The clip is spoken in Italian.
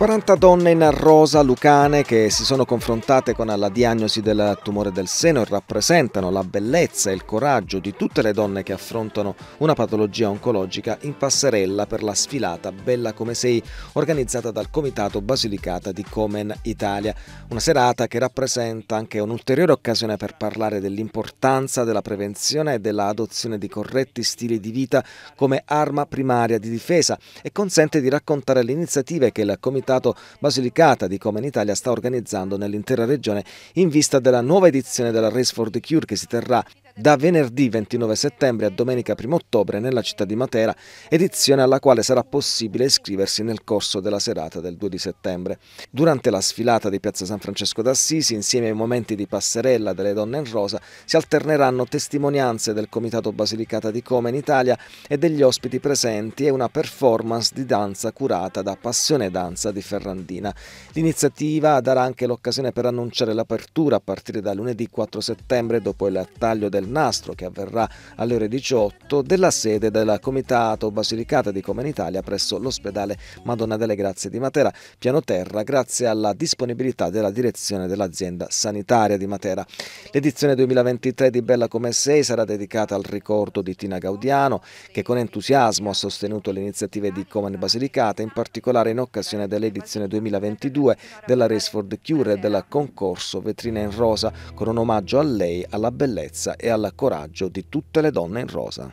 40 donne in rosa lucane che si sono confrontate con la diagnosi del tumore del seno e rappresentano la bellezza e il coraggio di tutte le donne che affrontano una patologia oncologica in passerella per la sfilata Bella come sei organizzata dal Comitato Basilicata di Komen Italia. Una serata che rappresenta anche un'ulteriore occasione per parlare dell'importanza della prevenzione e dell'adozione di corretti stili di vita come arma primaria di difesa e consente di raccontare le iniziative che il Comitato Comitato Basilicata di Come in Italia sta organizzando nell'intera regione in vista della nuova edizione della Race for the Cure che si terrà da venerdì 29 settembre a domenica 1 ottobre nella città di Matera, edizione alla quale sarà possibile iscriversi nel corso della serata del 2 di settembre. Durante la sfilata di Piazza San Francesco d'Assisi, insieme ai momenti di passerella delle donne in rosa, si alterneranno testimonianze del Comitato Basilicata di Come in Italia e degli ospiti presenti e una performance di danza curata da Passione Danza di Ferrandina. L'iniziativa darà anche l'occasione per annunciare l'apertura a partire da lunedì 4 settembre dopo il taglio del nastro che avverrà alle ore 18 della sede del Comitato Basilicata di Come in Italia presso l'ospedale Madonna delle Grazie di Matera, piano terra, grazie alla disponibilità della direzione dell'azienda sanitaria di Matera. L'edizione 2023 di Bella Come Sei sarà dedicata al ricordo di Tina Gaudiano, che con entusiasmo ha sostenuto le iniziative di Come Basilicata, in particolare in occasione dell'edizione 2022 della Race for the Cure e del concorso Vetrina in Rosa, con un omaggio a lei, alla bellezza e alla al coraggio di tutte le donne in rosa.